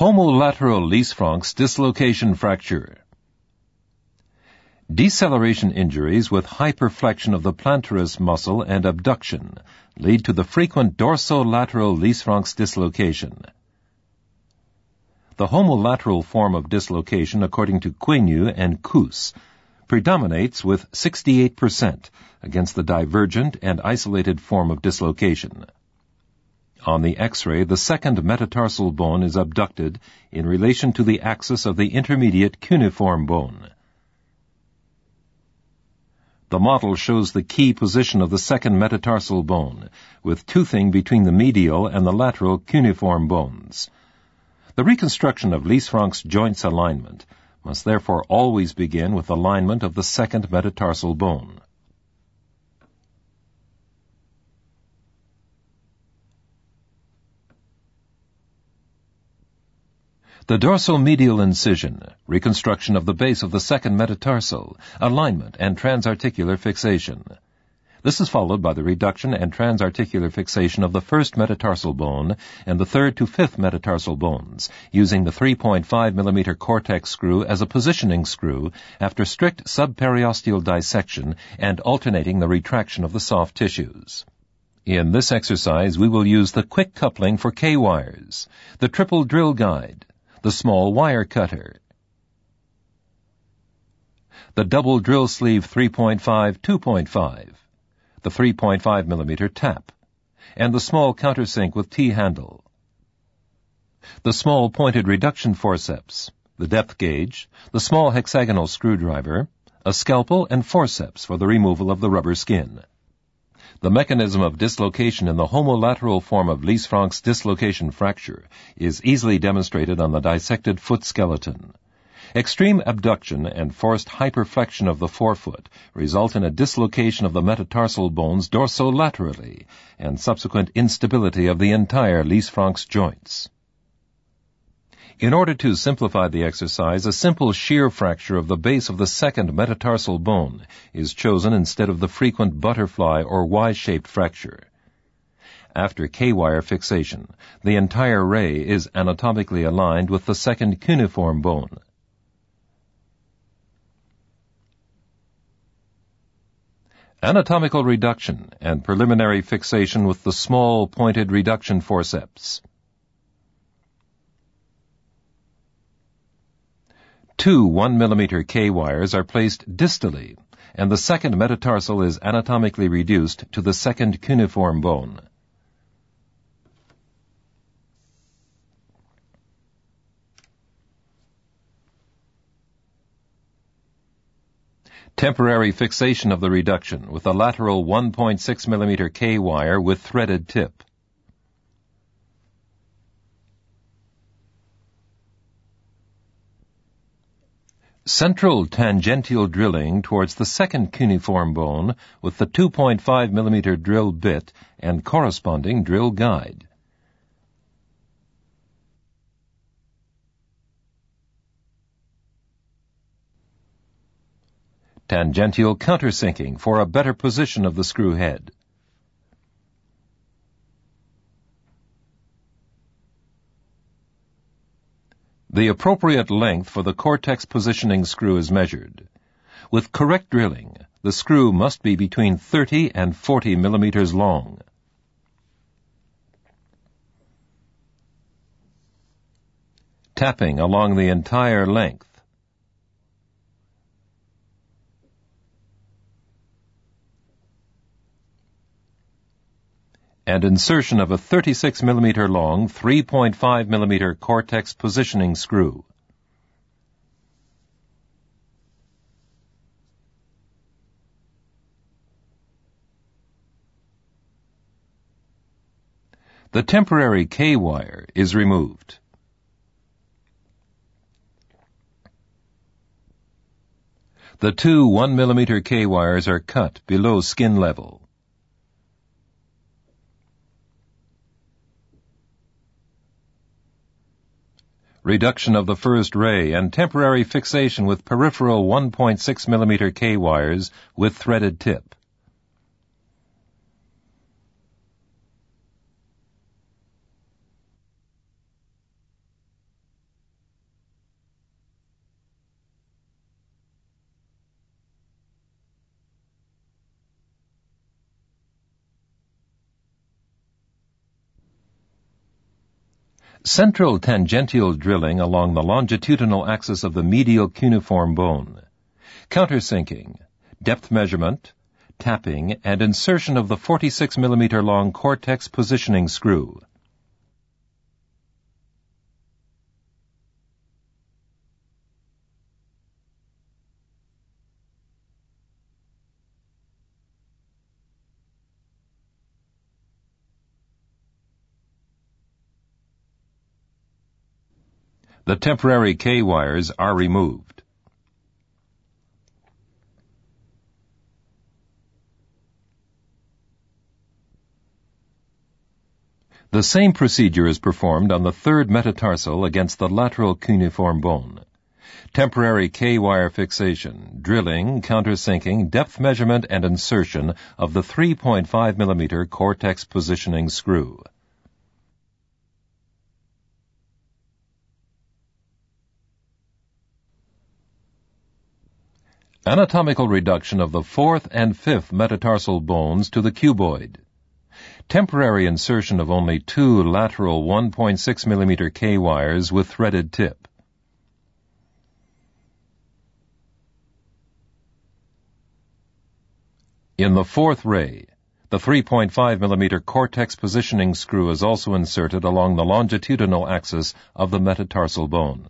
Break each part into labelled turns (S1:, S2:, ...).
S1: Homolateral Lisfranc's dislocation fracture. Deceleration injuries with hyperflexion of the plantaris muscle and abduction lead to the frequent dorsolateral Lisfranc's dislocation. The homolateral form of dislocation, according to Quenu and Kuss, predominates with 68% against the divergent and isolated form of dislocation. On the X-ray, the second metatarsal bone is abducted in relation to the axis of the intermediate cuneiform bone. The model shows the key position of the second metatarsal bone, with toothing between the medial and the lateral cuneiform bones. The reconstruction of Lisfranc's joints alignment must therefore always begin with alignment of the second metatarsal bone. The dorsal medial incision, reconstruction of the base of the second metatarsal, alignment and transarticular fixation. This is followed by the reduction and transarticular fixation of the first metatarsal bone and the third to fifth metatarsal bones, using the 3.5 mm cortex screw as a positioning screw after strict subperiosteal dissection and alternating the retraction of the soft tissues. In this exercise, we will use the quick coupling for K-wires, the triple drill guide, the small wire cutter, the double drill sleeve 3.5 2.5, the 3.5 millimeter tap, and the small countersink with T-handle. The small pointed reduction forceps, the depth gauge, the small hexagonal screwdriver, a scalpel and forceps for the removal of the rubber skin. The mechanism of dislocation in the homolateral form of Lisfranc's dislocation fracture is easily demonstrated on the dissected foot skeleton. Extreme abduction and forced hyperflexion of the forefoot result in a dislocation of the metatarsal bones dorsolaterally and subsequent instability of the entire Lisfranc's joints. In order to simplify the exercise, a simple shear fracture of the base of the second metatarsal bone is chosen instead of the frequent butterfly or Y-shaped fracture. After K-wire fixation, the entire ray is anatomically aligned with the second cuneiform bone. Anatomical reduction and preliminary fixation with the small pointed reduction forceps. Two 1 mm K wires are placed distally, and the second metatarsal is anatomically reduced to the second cuneiform bone. Temporary fixation of the reduction with a lateral 1.6 mm K wire with threaded tip. Central tangential drilling towards the second cuneiform bone with the 2.5 mm drill bit and corresponding drill guide. Tangential countersinking for a better position of the screw head. The appropriate length for the cortex positioning screw is measured. With correct drilling, the screw must be between 30 and 40 millimeters long. Tapping along the entire length. And insertion of a 36 millimeter long 3.5 millimeter Cortex positioning screw. The temporary K-wire is removed. The two 1 millimeter K-wires are cut below skin level. Reduction of the first ray, and temporary fixation with peripheral 1.6 mm K wires with threaded tip. Central tangential drilling along the longitudinal axis of the medial cuneiform bone. Countersinking, depth measurement, tapping, and insertion of the 46 millimeter long cortex positioning screw. The temporary K-wires are removed. The same procedure is performed on the third metatarsal against the lateral cuneiform bone. Temporary K-wire fixation, drilling, countersinking, depth measurement, and insertion of the 3.5 mm cortex positioning screw. Anatomical reduction of the fourth and fifth metatarsal bones to the cuboid. Temporary insertion of only two lateral 1.6 mm K wires with threaded tip. In the fourth ray, the 3.5 mm cortex positioning screw is also inserted along the longitudinal axis of the metatarsal bone.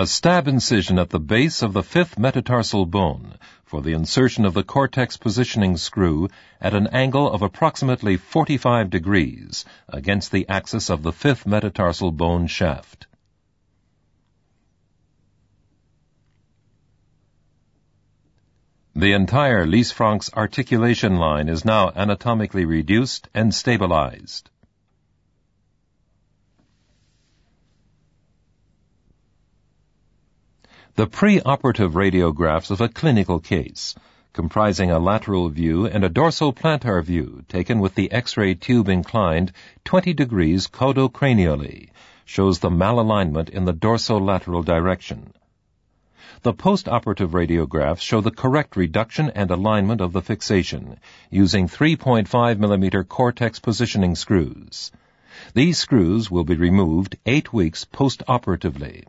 S1: A stab incision at the base of the fifth metatarsal bone for the insertion of the cortex positioning screw at an angle of approximately 45 degrees against the axis of the fifth metatarsal bone shaft. The entire Lisfranc's articulation line is now anatomically reduced and stabilized. The preoperative radiographs of a clinical case, comprising a lateral view and a dorsal plantar view taken with the X-ray tube inclined 20 degrees caudocranially, shows the malalignment in the dorsolateral direction. The postoperative radiographs show the correct reduction and alignment of the fixation using 3.5 mm cortex positioning screws. These screws will be removed eight weeks postoperatively.